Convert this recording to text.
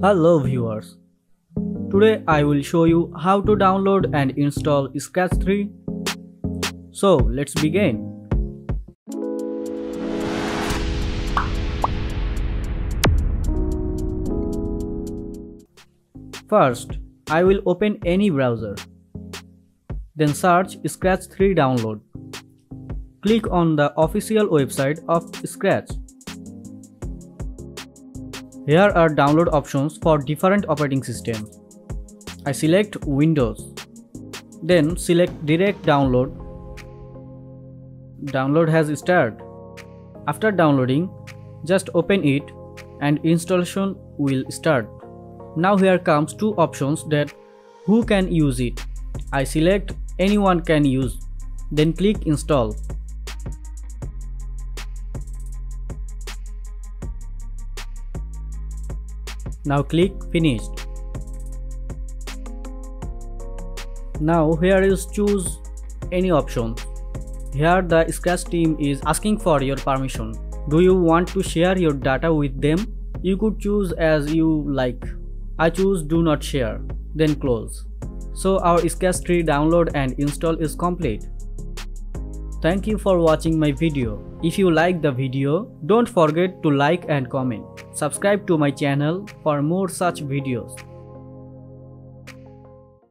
Hello viewers. Today I will show you how to download and install Scratch 3. So let's begin. First, I will open any browser. Then search Scratch 3 download. Click on the official website of Scratch. Here are download options for different operating systems. I select Windows. Then select direct download. Download has started. After downloading, just open it and installation will start. Now here comes two options that who can use it. I select anyone can use. Then click install. Now click finished. Now here is choose any option. Here the Scratch team is asking for your permission. Do you want to share your data with them? You could choose as you like. I choose do not share, then close. So our Scratch 3 download and install is complete. Thank you for watching my video. If you like the video, don't forget to like and comment. Subscribe to my channel for more such videos.